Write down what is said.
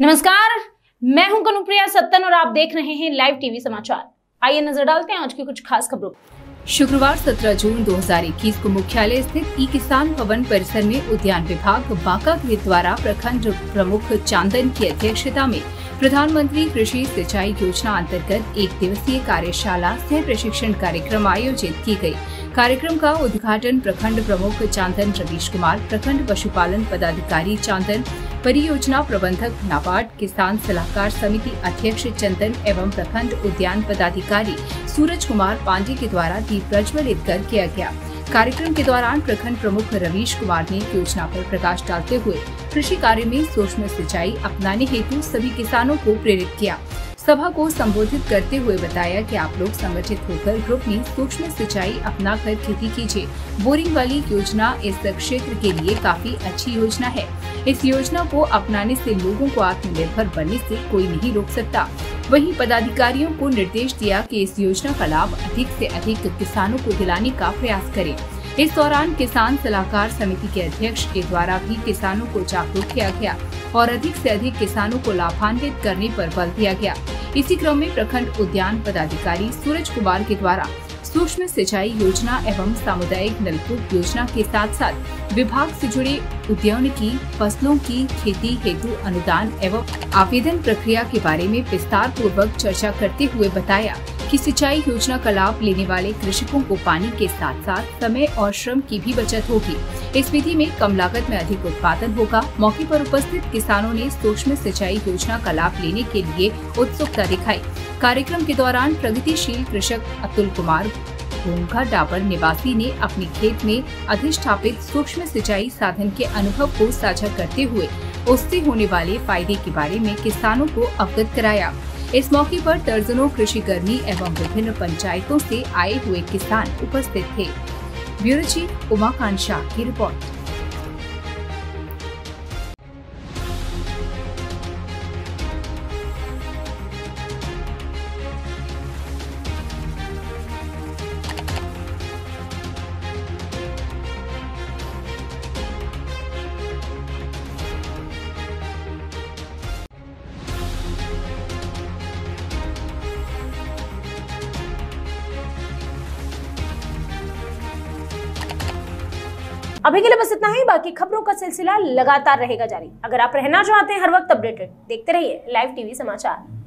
नमस्कार, मैं हूँ कनुप्रिया सत्तन और आप देख रहे हैं लाइव टीवी समाचार। आइए नज़र डालते हैं आज की कुछ खास खबरों शुक्रवार 17 जून 2021 को मुख्यालय स्थित ई किसान भवन परिसर में उद्यान विभाग बांका के द्वारा प्रखंड प्रमुख चांदन की अध्यक्षता में प्रधानमंत्री कृषि सिंचाई योजना अंतर्गत एक दिवसीय कार्यशाला सह प्रशिक्षण कार्यक्रम आयोजित की गई। कार्यक्रम का उद्घाटन प्रखंड प्रमुख चांदन रवीश कुमार, प्रखंड पशुपालन पदाधिकारी चांदन, परियोजना प्रबंधक नाबार्ड, किसान सलाहकार समिति अध्यक्ष चंदन एवं प्रखंड उद्यान पदाधिकारी सूरज कुमार पांडे के द्वारा दीप प्रज्वलित कर किया गया कार्यक्रम के दौरान प्रखंड प्रमुख रवीश कुमार ने योजना पर प्रकाश डालते हुए कृषि कार्य में सूक्ष्म सिंचाई अपनाने हेतु सभी किसानों को प्रेरित किया। सभा को संबोधित करते हुए बताया कि आप लोग संगठित होकर ग्रुप में सूक्ष्म सिंचाई अपना कर खेती कीजिए। बोरिंग वाली योजना इस क्षेत्र के लिए काफ़ी अच्छी योजना है। इस योजना को अपनाने से लोगों को आत्मनिर्भर बनने से कोई नहीं रोक सकता। वहीं पदाधिकारियों को निर्देश दिया कि इस योजना का लाभ अधिक से अधिक किसानों को दिलाने का प्रयास करें। इस दौरान किसान सलाहकार समिति के अध्यक्ष के द्वारा भी किसानों को जागरूक किया गया और अधिक से अधिक किसानों को लाभान्वित करने पर बल दिया गया। इसी क्रम में प्रखंड उद्यान पदाधिकारी सूरज कुमार के द्वारा सूक्ष्म सिंचाई योजना एवं सामुदायिक नलकूप योजना के साथ साथ विभाग से जुड़े उद्यान की, फ़सलों की खेती हेतु अनुदान एवं आवेदन प्रक्रिया के बारे में विस्तार पूर्वक चर्चा करते हुए बताया। कि सिंचाई योजना का लाभ लेने वाले कृषकों को पानी के साथ साथ समय और श्रम की भी बचत होगी। इस विधि में कम लागत में अधिक उत्पादन होगा। मौके पर उपस्थित किसानों ने सूक्ष्म सिंचाई योजना का लाभ लेने के लिए उत्सुकता दिखाई। कार्यक्रम के दौरान प्रगतिशील कृषक अतुल कुमार घोंघा डाबर निवासी ने अपने खेत में अधिष्ठापित सूक्ष्म सिंचाई साधन के अनुभव को साझा करते हुए, उससे होने वाले फ़ायदे के बारे में किसानों को अवगत कराया। इस मौके पर दर्जनों कृषि कर्मी एवं विभिन्न पंचायतों से आए हुए किसान उपस्थित थे। ब्यूरो चीफ उमाकांत शाह की रिपोर्ट। अभी के लिए बस इतना ही। बाकी खबरों का सिलसिला लगातार रहेगा जारी। अगर आप रहना चाहते हैं हर वक्त अपडेटेड, देखते रहिए लाइव टीवी समाचार।